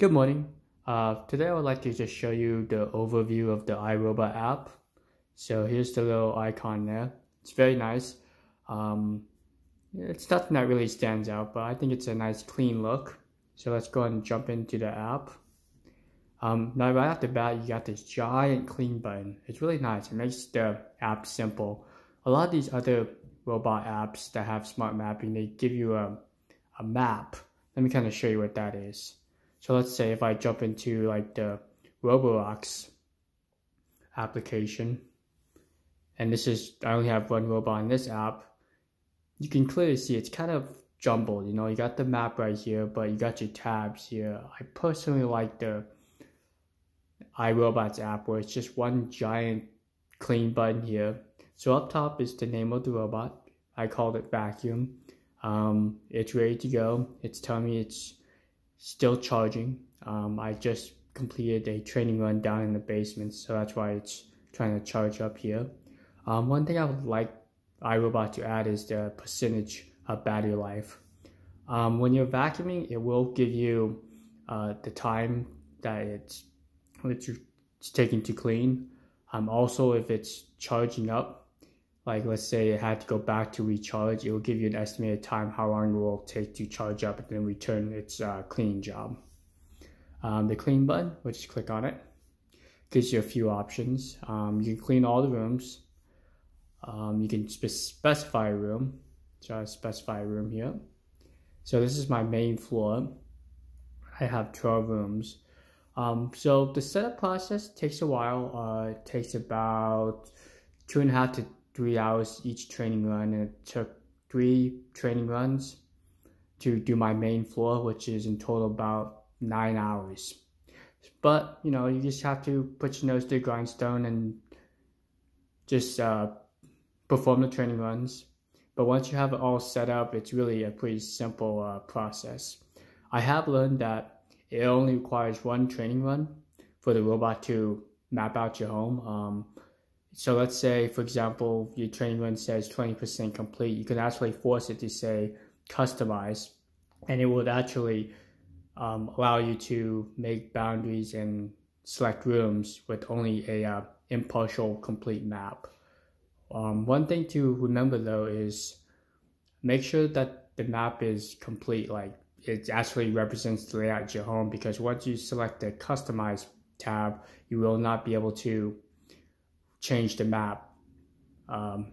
Good morning. Uh, today I would like to just show you the overview of the iRobot app. So here's the little icon there. It's very nice. Um, it's nothing that really stands out, but I think it's a nice clean look. So let's go and jump into the app. Um, now right off the bat, you got this giant clean button. It's really nice. It makes the app simple. A lot of these other robot apps that have smart mapping, they give you a, a map. Let me kind of show you what that is. So let's say if I jump into like the Roborock's application, and this is, I only have one robot in this app, you can clearly see it's kind of jumbled, you know, you got the map right here, but you got your tabs here. I personally like the iRobots app where it's just one giant clean button here. So up top is the name of the robot. I called it vacuum. Um, it's ready to go. It's telling me it's still charging. Um, I just completed a training run down in the basement, so that's why it's trying to charge up here. Um, one thing I would like iRobot to add is the percentage of battery life. Um, when you're vacuuming, it will give you uh, the time that it's, it's taking to clean. Um, also, if it's charging up, like let's say it had to go back to recharge, it will give you an estimated time how long it will take to charge up and then return its uh, cleaning job. Um, the clean button, we'll just click on it, gives you a few options. Um, you can clean all the rooms. Um, you can spe specify a room. So I specify a room here. So this is my main floor. I have 12 rooms. Um, so the setup process takes a while. Uh, it takes about two and a half to three hours each training run and it took three training runs to do my main floor which is in total about nine hours. But you know you just have to put your nose to the grindstone and just uh, perform the training runs. But once you have it all set up it's really a pretty simple uh, process. I have learned that it only requires one training run for the robot to map out your home. Um, so let's say, for example, your training run says 20% complete. You can actually force it to say customize, and it would actually um, allow you to make boundaries and select rooms with only a uh, impartial complete map. Um, one thing to remember though is make sure that the map is complete, like it actually represents the layout of your home because once you select the customize tab, you will not be able to change the map, um,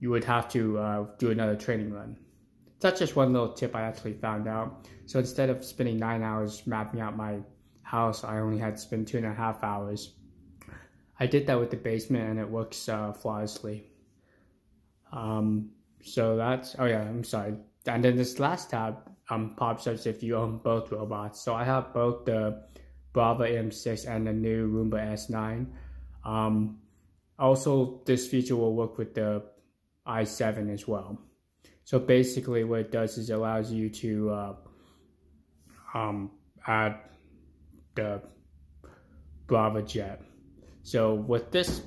you would have to uh, do another training run. That's just one little tip I actually found out. So instead of spending nine hours mapping out my house, I only had to spend two and a half hours. I did that with the basement and it works uh, flawlessly. Um, so that's, oh yeah, I'm sorry. And then this last tab um, pops up if you own both robots. So I have both the Braava M6 and the new Roomba S9. Um, also, this feature will work with the i7 as well. So basically what it does is it allows you to uh, um, add the Braava Jet. So with this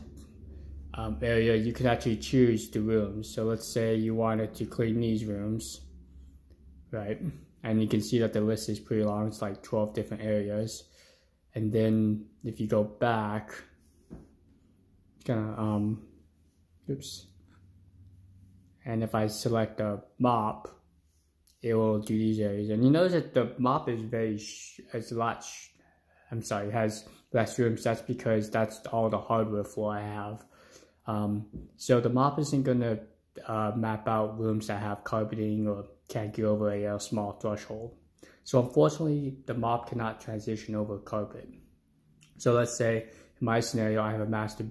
um, area, you can actually choose the rooms. So let's say you wanted to clean these rooms, right? And you can see that the list is pretty long. It's like 12 different areas. And then if you go back, gonna um oops. And if I select a mop it will do these areas. And you notice that the mop is very it's a lot I'm sorry it has less rooms that's because that's all the hardware floor I have. Um, so the mop isn't gonna uh, map out rooms that have carpeting or can't get over a, a small threshold. So unfortunately the mop cannot transition over carpet. So let's say in my scenario I have a master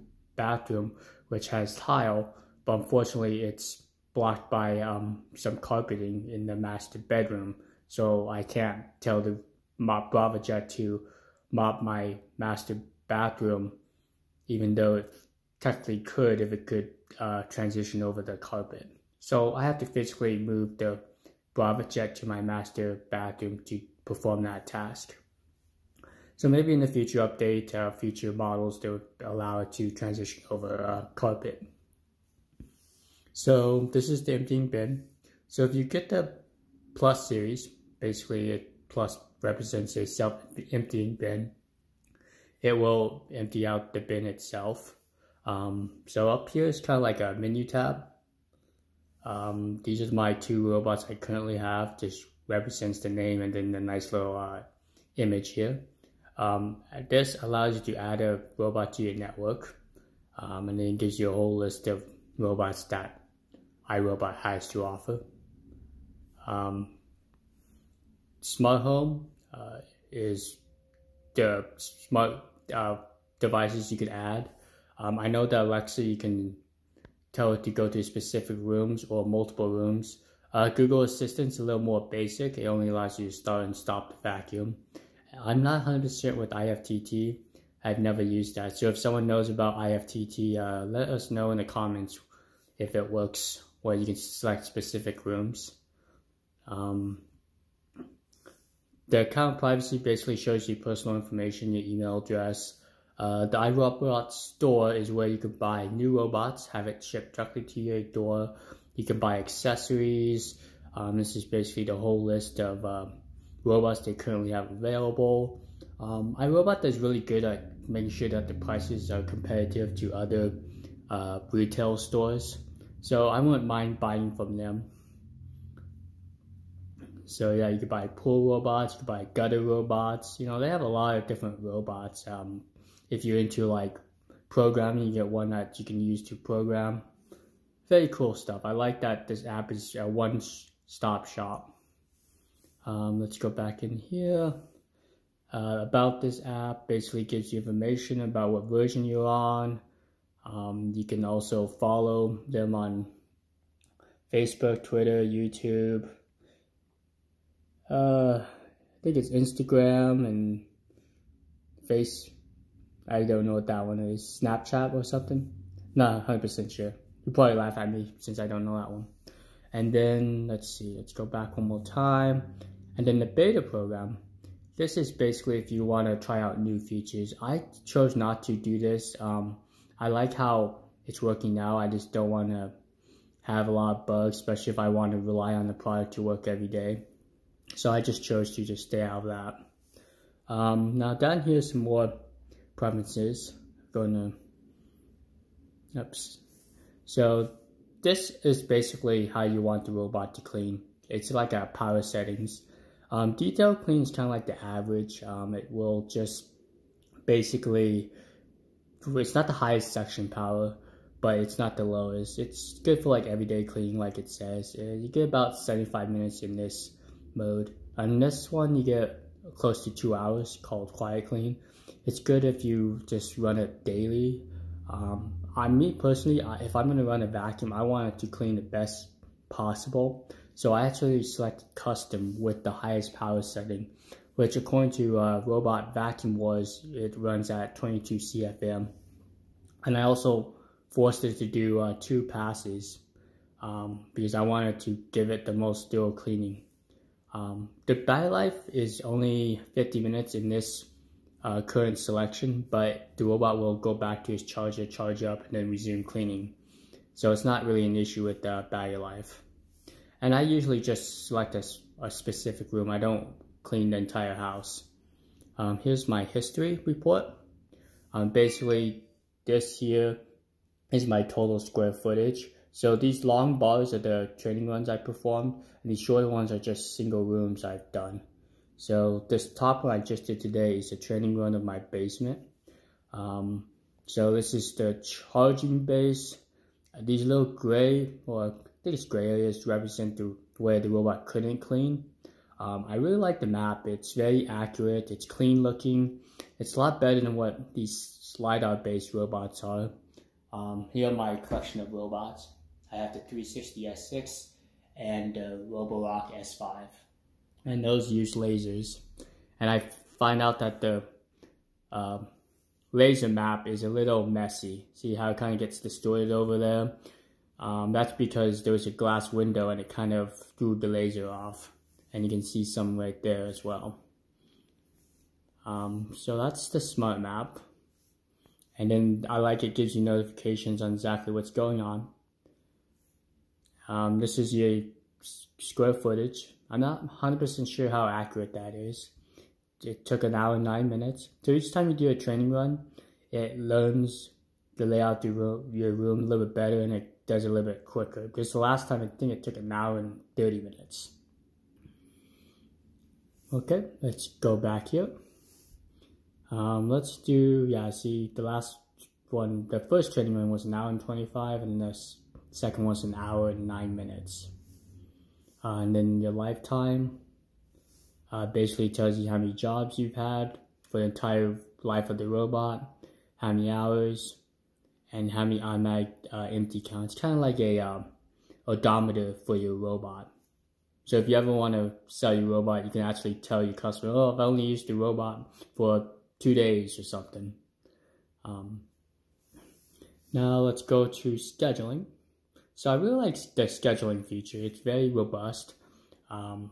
bathroom, which has tile, but unfortunately it's blocked by um, some carpeting in the master bedroom. So I can't tell the mop Braava Jet to mop my master bathroom, even though it technically could if it could uh, transition over the carpet. So I have to physically move the Braava Jet to my master bathroom to perform that task. So maybe in the future update, uh, future models, they would allow it to transition over uh, carpet. So this is the emptying bin. So if you get the Plus series, basically it plus represents a self-emptying bin. It will empty out the bin itself. Um, so up here is kind of like a menu tab. Um, these are my two robots I currently have. Just represents the name and then the nice little uh, image here. Um, this allows you to add a robot to your network um, and then gives you a whole list of robots that iRobot has to offer. Um, smart home uh, is the smart uh, devices you can add. Um, I know that Alexa you can tell it to go to specific rooms or multiple rooms. Uh, Google Assistant's a little more basic. It only allows you to start and stop the vacuum. I'm not 100% with IFTTT. I've never used that. So if someone knows about IFTTT, uh, let us know in the comments if it works where you can select specific rooms. Um, the account privacy basically shows you personal information, your email address. Uh, the iRobot store is where you can buy new robots, have it shipped directly to your door. You can buy accessories. Um, this is basically the whole list of uh, robots they currently have available. Um, iRobot is really good at making sure that the prices are competitive to other uh, retail stores. So I wouldn't mind buying from them. So yeah, you could buy pool robots, you could buy gutter robots. You know, they have a lot of different robots. Um, if you're into like programming, you get one that you can use to program. Very cool stuff. I like that this app is a one-stop shop. Um, let's go back in here. Uh, about this app basically gives you information about what version you're on. Um, you can also follow them on Facebook, Twitter, YouTube. Uh, I think it's Instagram and Face. I don't know what that one is. Snapchat or something. Not 100% sure. You probably laugh at me since I don't know that one. And then let's see. Let's go back one more time. And then the beta program. This is basically if you want to try out new features. I chose not to do this. Um, I like how it's working now. I just don't want to have a lot of bugs, especially if I want to rely on the product to work every day. So I just chose to just stay out of that. Um, now down here some more preferences. Going to, oops. So this is basically how you want the robot to clean. It's like a power settings. Um, detail clean is kind of like the average. Um, it will just basically, it's not the highest suction power, but it's not the lowest. It's good for like everyday cleaning like it says. Uh, you get about 75 minutes in this mode. And this one you get close to two hours called quiet clean. It's good if you just run it daily. Um, I me personally, if I'm gonna run a vacuum, I want it to clean the best possible. So I actually selected custom with the highest power setting, which according to uh, Robot Vacuum Wars, it runs at 22 CFM. And I also forced it to do uh, two passes um, because I wanted to give it the most thorough cleaning. Um, the battery life is only 50 minutes in this uh, current selection, but the robot will go back to its charger, charge up, and then resume cleaning. So it's not really an issue with the battery life. And I usually just select a, a specific room. I don't clean the entire house. Um, here's my history report. Um, basically, this here is my total square footage. So these long bars are the training runs I performed, and these shorter ones are just single rooms I've done. So this top one I just did today is a training run of my basement. Um, so this is the charging base. These little gray, or It's gray areas represent the where the robot couldn't clean. Um, I really like the map. It's very accurate. It's clean looking. It's a lot better than what these LiDAR-based robots are. Um, here are my collection of robots. I have the 360 S6 and the Roborock S5. And those use lasers. And I find out that the uh, laser map is a little messy. See how it kind of gets distorted over there? Um, that's because there was a glass window and it kind of threw the laser off. And you can see some right there as well. Um, so that's the smart map. And then I like it gives you notifications on exactly what's going on. Um, this is your square footage. I'm not 100% sure how accurate that is. it took an hour and nine minutes. So each time you do a training run, it learns the layout of your room a little bit better and it does a little bit quicker. Because the last time I think it took an hour and 30 minutes. Okay, let's go back here. Um, let's do, yeah, see the last one, the first training one was an hour and 25 and the second was an hour and nine minutes. Uh, and then your lifetime uh, basically tells you how many jobs you've had for the entire life of the robot, how many hours, and how many automatic uh, empty counts. Kind of like a um, odometer for your robot. So if you ever want to sell your robot, you can actually tell your customer, oh, I've only used the robot for two days or something. Um, now let's go to scheduling. So I really like the scheduling feature. It's very robust. Um,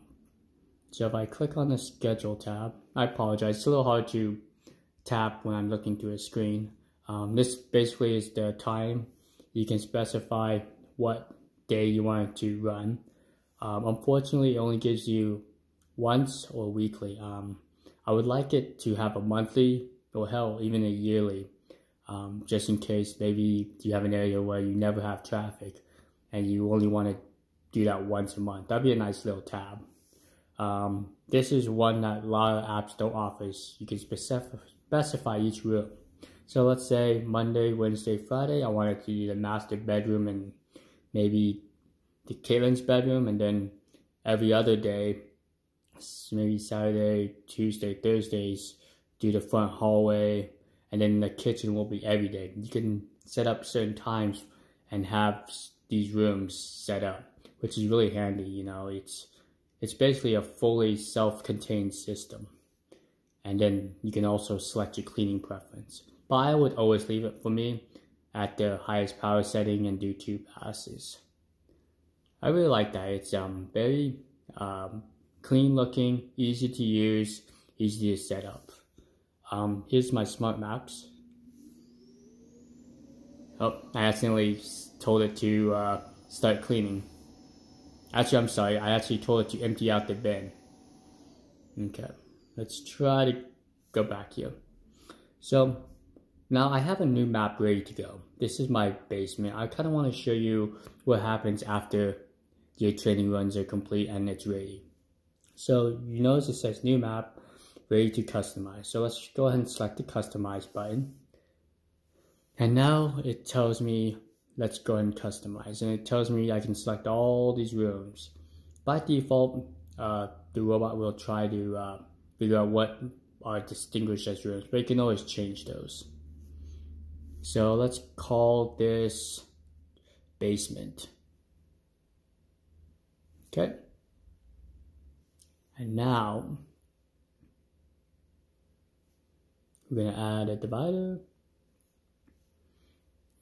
so if I click on the schedule tab, I apologize. It's a little hard to tap when I'm looking through a screen. Um, this basically is the time. You can specify what day you want to run. Um, unfortunately, it only gives you once or weekly. Um, I would like it to have a monthly or hell, even a yearly, um, just in case maybe you have an area where you never have traffic and you only want to do that once a month. That'd be a nice little tab. Um, this is one that a lot of apps don't offer. You can specify, specify each room. So let's say Monday, Wednesday, Friday, I wanted to do the master bedroom and maybe the Caitlin's bedroom, and then every other day, maybe Saturday, Tuesday, Thursdays, do the front hallway, and then the kitchen will be every day. You can set up certain times and have these rooms set up, which is really handy. You know, it's it's basically a fully self-contained system, and then you can also select your cleaning preference but I would always leave it for me at the highest power setting and do two passes. I really like that. It's um very um, clean looking, easy to use, easy to set up. Um, here's my smart maps. Oh, I accidentally told it to uh, start cleaning. Actually, I'm sorry. I actually told it to empty out the bin. Okay, let's try to go back here. So now I have a new map ready to go. This is my basement. I kind of want to show you what happens after your training runs are complete and it's ready. So you notice it says new map, ready to customize. So let's go ahead and select the customize button. And now it tells me, let's go and customize. And it tells me I can select all these rooms. By default, uh, the robot will try to uh, figure out what are distinguished as rooms, but you can always change those. So let's call this basement. Okay. And now we're gonna add a divider.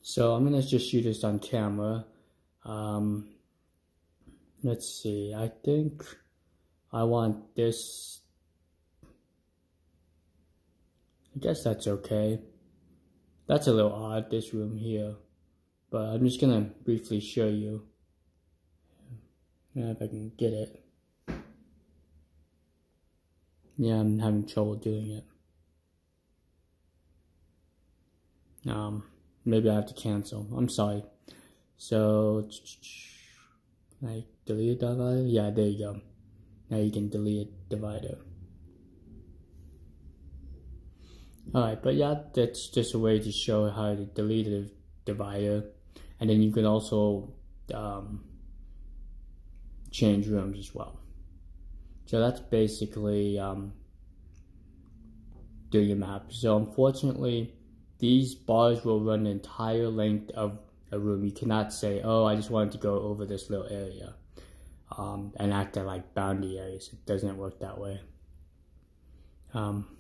So I'm gonna just shoot this on camera. Um, let's see, I think I want this. I guess that's okay. That's a little odd, this room here. But I'm just gonna briefly show you. if I can get it. Yeah, I'm having trouble doing it. Um, maybe I have to cancel. I'm sorry. So, I delete divider? Yeah, there you go. Now you can delete divider. Alright, but yeah, that's just a way to show how to delete the divider. And then you can also um, change rooms as well. So that's basically um, do your map. So unfortunately, these bars will run the entire length of a room. You cannot say, oh, I just wanted to go over this little area um, and act like boundary areas. It doesn't work that way. Um,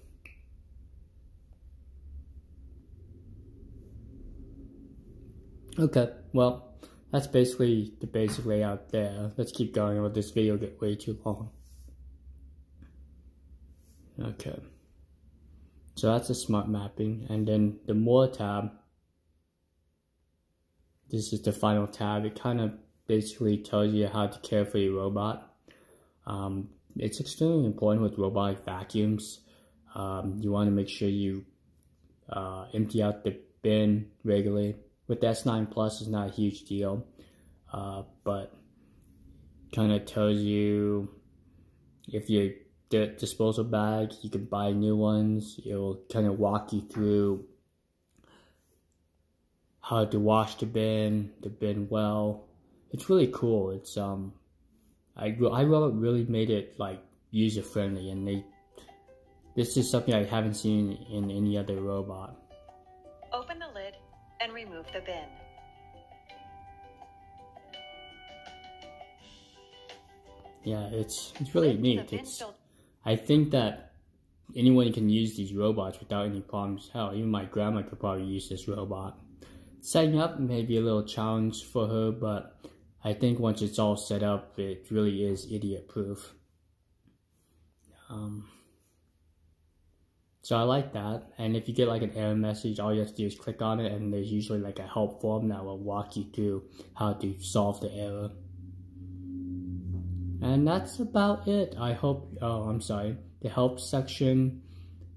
Okay, well, that's basically the basic layout there. Let's keep going or this video get way too long. Okay. So that's the smart mapping. And then the more tab, this is the final tab. It kind of basically tells you how to care for your robot. Um, it's extremely important with robotic vacuums. Um, you want to make sure you uh, empty out the bin regularly. With S9 Plus, it's not a huge deal, uh, but kind of tells you if you get disposal bag, you can buy new ones. It'll kind of walk you through how to wash the bin, the bin well. It's really cool. It's um, I I really made it like user friendly, and they this is something I haven't seen in any other robot. Remove the bin. Yeah, it's it's really neat. It's I think that anyone can use these robots without any problems. Hell, even my grandma could probably use this robot. Setting up may be a little challenge for her, but I think once it's all set up, it really is idiot proof. Um, so I like that. And if you get like an error message, all you have to do is click on it and there's usually like a help form that will walk you through how to solve the error. And that's about it. I hope, oh, I'm sorry. The help section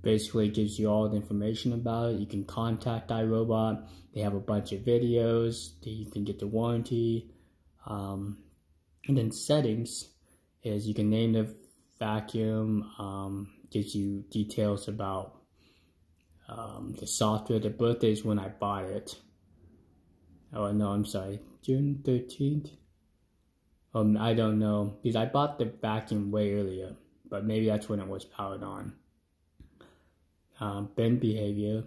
basically gives you all the information about it. You can contact iRobot. They have a bunch of videos that you can get the warranty. Um, and then settings is you can name the vacuum, um, gives you details about um, the software. The birthday is when I bought it. Oh no, I'm sorry, June 13th. Um, I don't know because I bought the vacuum way earlier, but maybe that's when it was powered on. Um, bin behavior.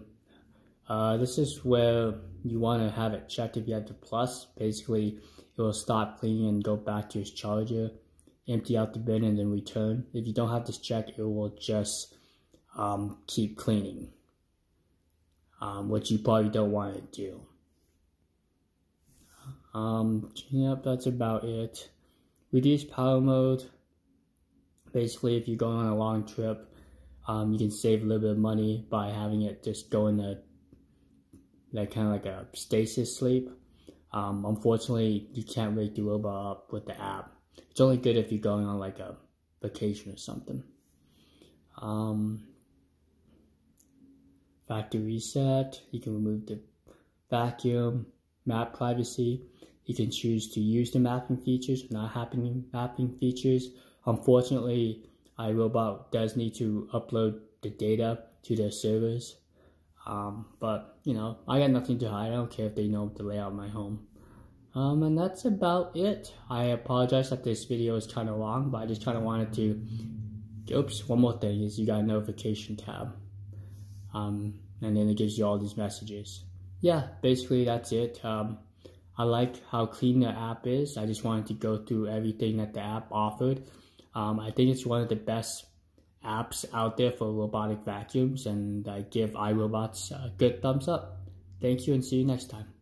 Uh, this is where you want to have it checked if you have the plus. Basically, it will stop cleaning and go back to its charger empty out the bin and then return. If you don't have this check, it will just um, keep cleaning, um, which you probably don't want to do. Um, yep, that's about it. Reduce power mode. Basically, if you're going on a long trip, um, you can save a little bit of money by having it just go in a like kind of like a stasis sleep. Um, unfortunately, you can't wake the robot up with the app. It's only good if you're going on like a vacation or something. Um, factory reset, you can remove the vacuum, map privacy. You can choose to use the mapping features not having mapping features. Unfortunately, iRobot does need to upload the data to their servers. Um, but, you know, I got nothing to hide. I don't care if they know the layout of my home. Um, and that's about it. I apologize that this video is kind of long, but I just kind of wanted to. Oops, one more thing is you got a notification tab. Um, and then it gives you all these messages. Yeah, basically that's it. Um, I like how clean the app is. I just wanted to go through everything that the app offered. Um, I think it's one of the best apps out there for robotic vacuums, and I give iRobots a good thumbs up. Thank you and see you next time.